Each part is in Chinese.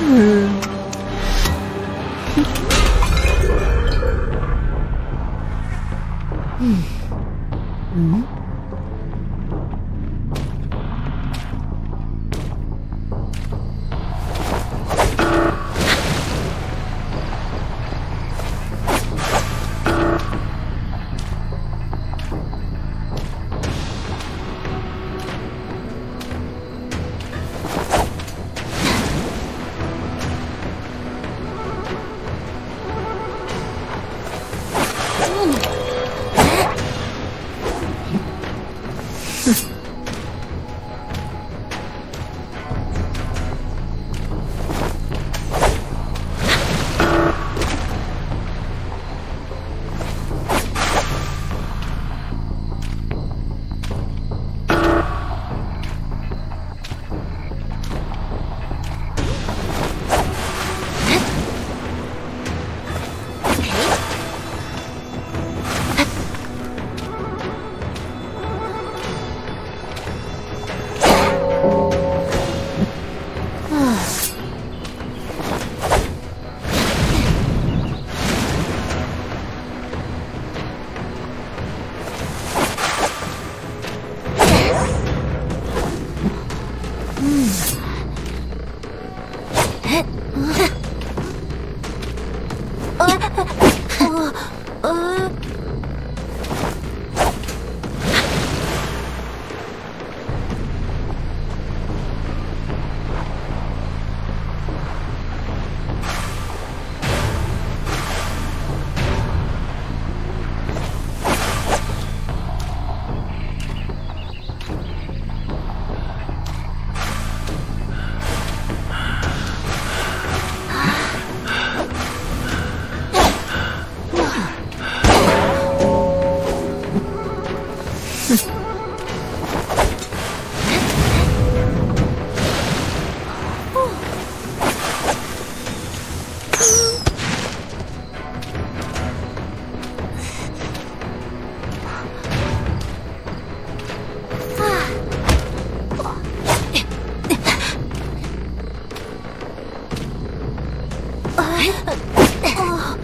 嗯い。あっ。啊啊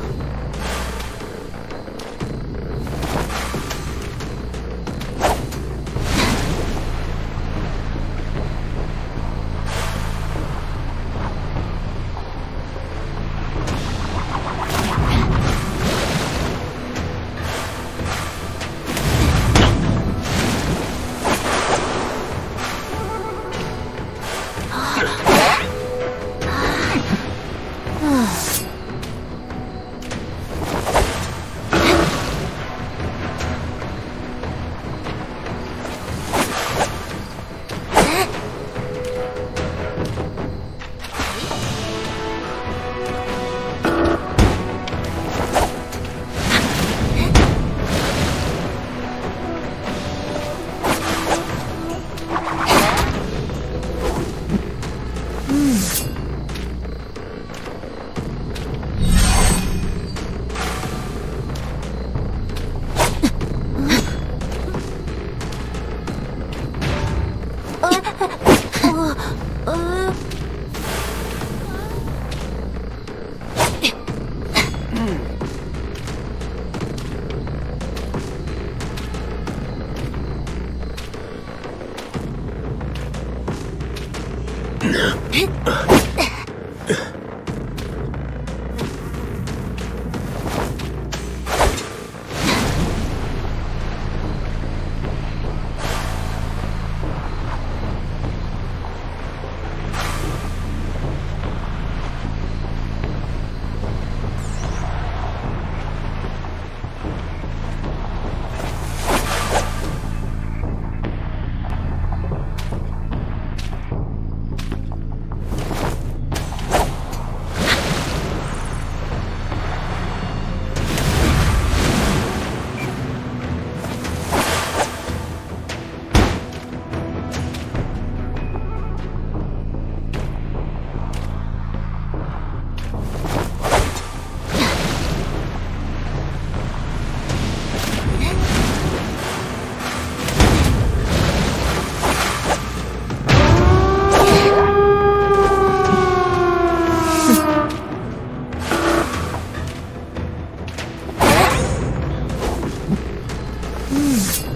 Hum.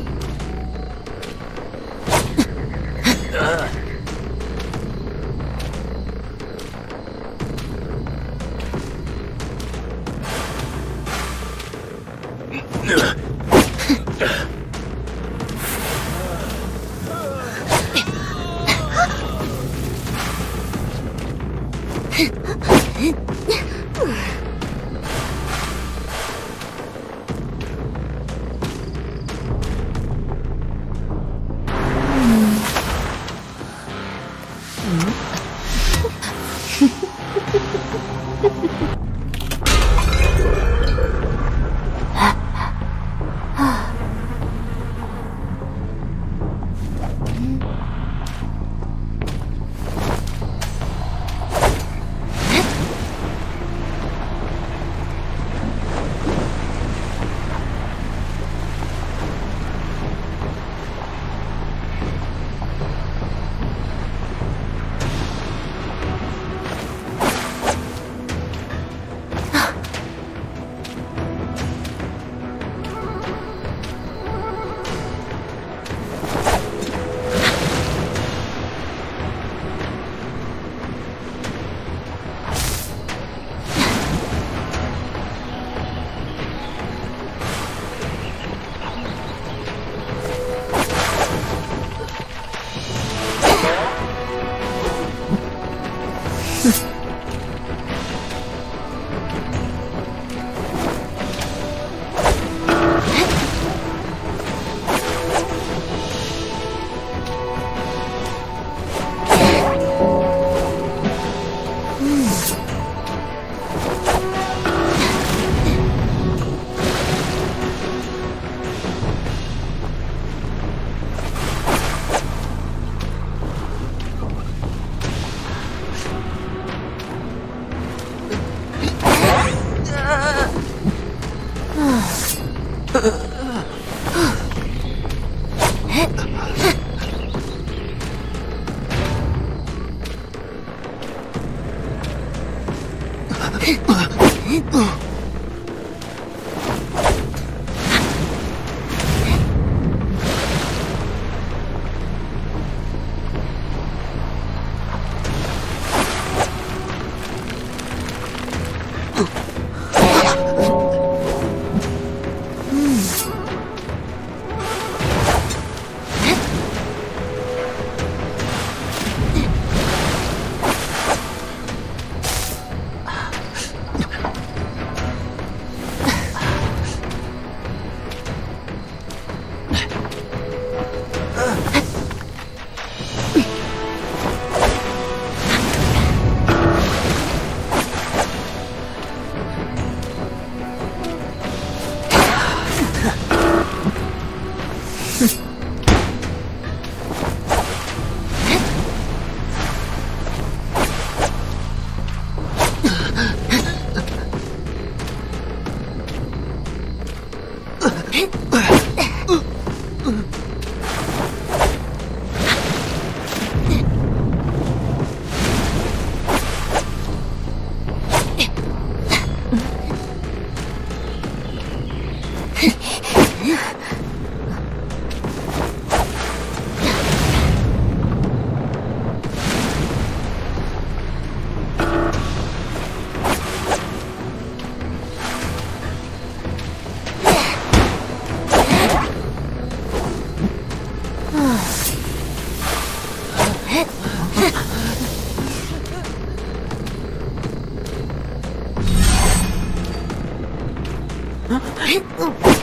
Oh.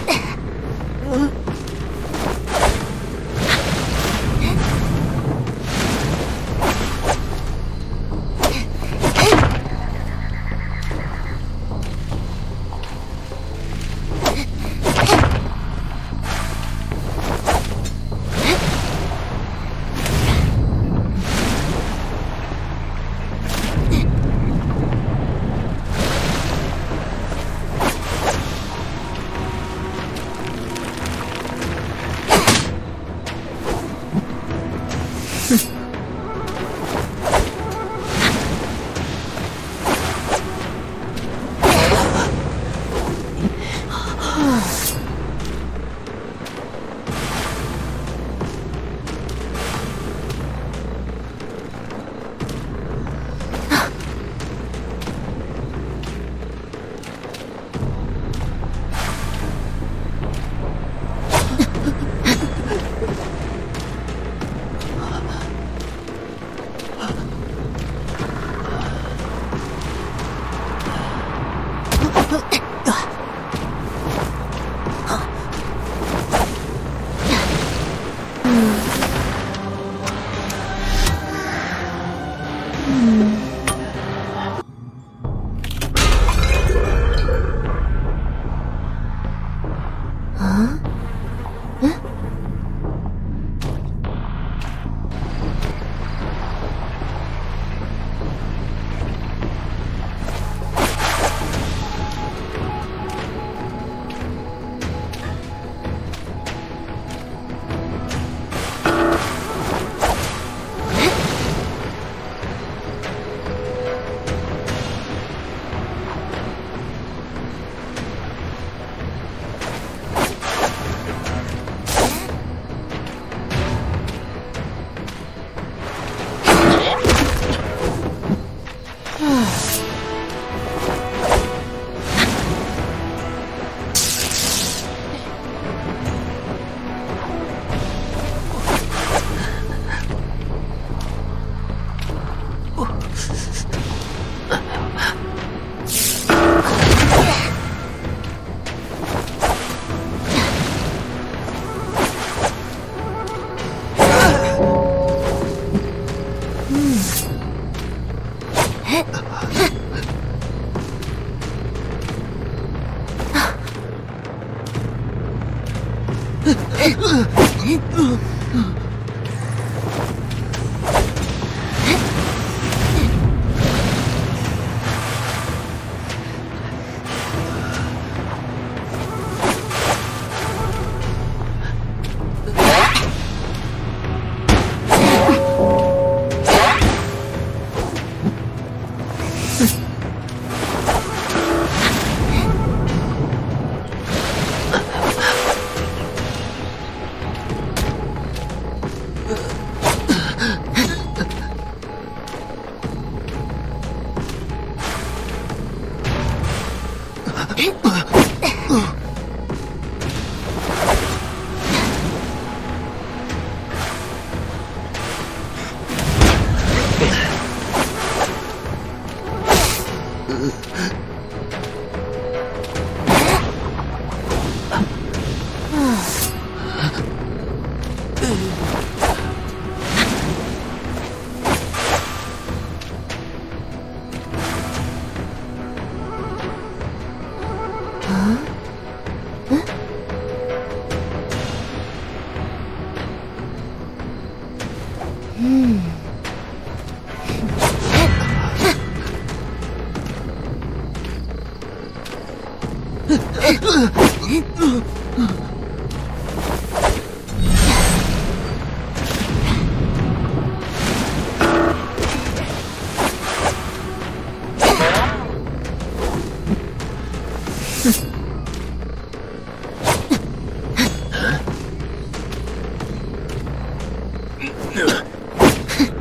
嗯。